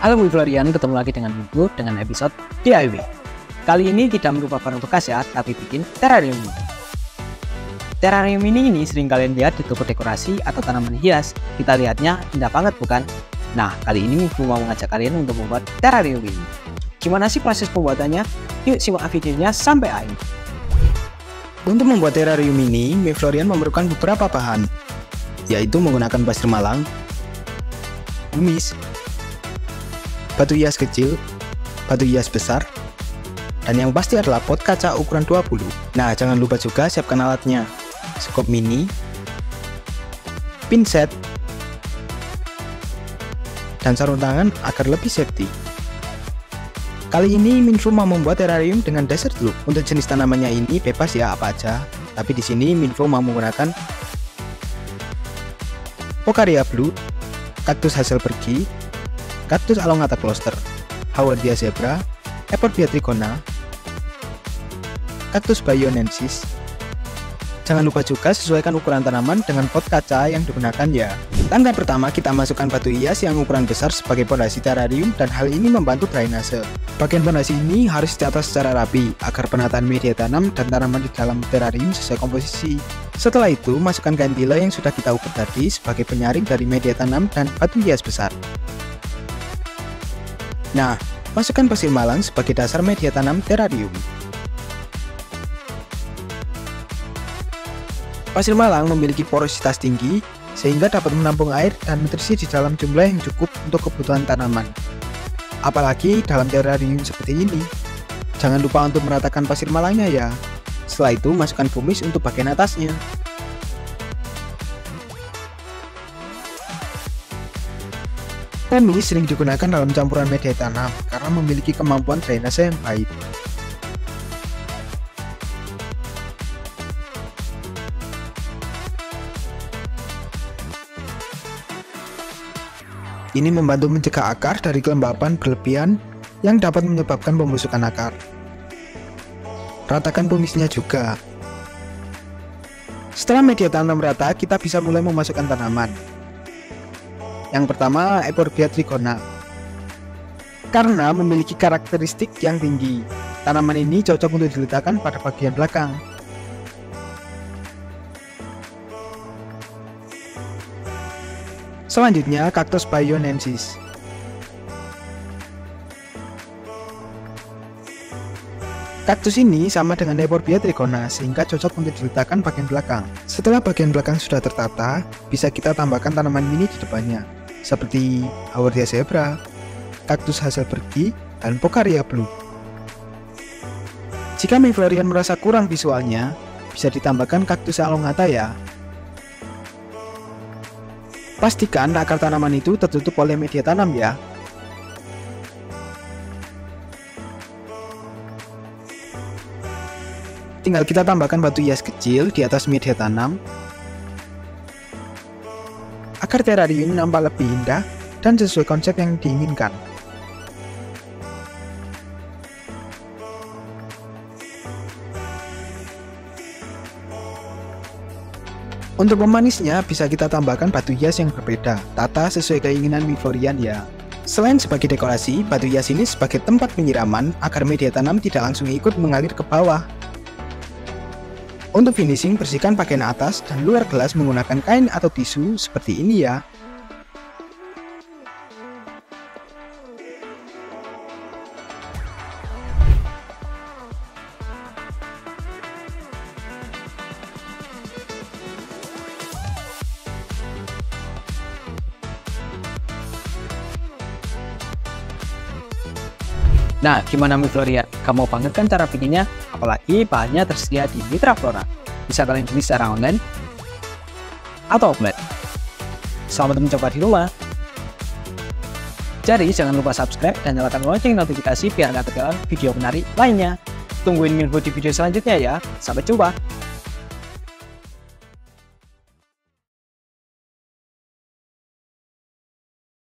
Halo Bu Florian, ketemu lagi dengan Ibu dengan episode DIY. Kali ini tidak berupa barang bekas ya, tapi bikin terrarium. Terrarium ini, ini sering kalian lihat di toko dekorasi atau tanaman hias. Kita lihatnya indah banget bukan? Nah, kali ini Ibu mau mengajak kalian untuk membuat terrarium ini. Gimana sih proses pembuatannya? Yuk simak videonya sampai akhir. Untuk membuat terrarium ini, Mi Florian memerlukan beberapa bahan, yaitu menggunakan pasir malang, kumis, batu hias kecil, batu hias besar, dan yang pasti adalah pot kaca ukuran 20. Nah, jangan lupa juga siapkan alatnya. Skop mini, pinset, dan sarung tangan agar lebih safety. Kali ini Minfu mau membuat terrarium dengan desert look. Untuk jenis tanamannya ini bebas ya apa aja. Tapi di sini Minfu mau menggunakan Pokaria Blue, kaktus hasil pergi, kaktus alongata cluster, Howardia zebra, Eporbia trigona, kaktus bayonensis. Jangan lupa juga sesuaikan ukuran tanaman dengan pot kaca yang digunakan ya. Langkah pertama kita masukkan batu hias yang ukuran besar sebagai pondasi terrarium dan hal ini membantu drainase. Bagian pondasi ini harus di atas secara rapi agar penataan media tanam dan tanaman di dalam terrarium sesuai komposisi. Setelah itu, masukkan kain tila yang sudah kita ukur tadi sebagai penyaring dari media tanam dan batu hias besar. Nah, masukkan pasir malang sebagai dasar media tanam terrarium. Pasir malang memiliki porositas tinggi sehingga dapat menampung air dan nutrisi di dalam jumlah yang cukup untuk kebutuhan tanaman. Apalagi dalam terrarium seperti ini. Jangan lupa untuk meratakan pasir malangnya ya. Setelah itu masukkan kumis untuk bagian atasnya. Temi sering digunakan dalam campuran media tanam karena memiliki kemampuan drainase yang baik. Ini membantu mencegah akar dari kelembapan berlebihan yang dapat menyebabkan pembusukan akar. Ratakan pumisnya juga. Setelah media tanam rata, kita bisa mulai memasukkan tanaman. Yang pertama, Eporbia trigona. Karena memiliki karakteristik yang tinggi, tanaman ini cocok untuk diletakkan pada bagian belakang. Selanjutnya, kaktus Bayonensis. Kaktus ini sama dengan Eporbia trigona sehingga cocok untuk diletakkan bagian belakang. Setelah bagian belakang sudah tertata, bisa kita tambahkan tanaman mini di depannya, seperti Howardia zebra, kaktus hasil pergi, dan Pokaria blue. Jika Miflorian merasa kurang visualnya, bisa ditambahkan kaktus alongata ya, Pastikan akar tanaman itu tertutup oleh media tanam ya. Tinggal kita tambahkan batu hias kecil di atas media tanam agar terrarium nampak lebih indah dan sesuai konsep yang diinginkan. Untuk pemanisnya bisa kita tambahkan batu hias yang berbeda, tata sesuai keinginan Miflorian ya. Selain sebagai dekorasi, batu hias ini sebagai tempat penyiraman agar media tanam tidak langsung ikut mengalir ke bawah. Untuk finishing, bersihkan bagian atas dan luar gelas menggunakan kain atau tisu seperti ini ya. Nah, gimana Mi Florian? Kamu banget kan cara bikinnya? Apalagi bahannya tersedia di Mitra Flora. Bisa kalian beli secara online atau offline. Selamat mencoba di rumah. Jadi jangan lupa subscribe dan nyalakan lonceng notifikasi biar nggak ketinggalan video menarik lainnya. Tungguin info di video selanjutnya ya. Sampai jumpa.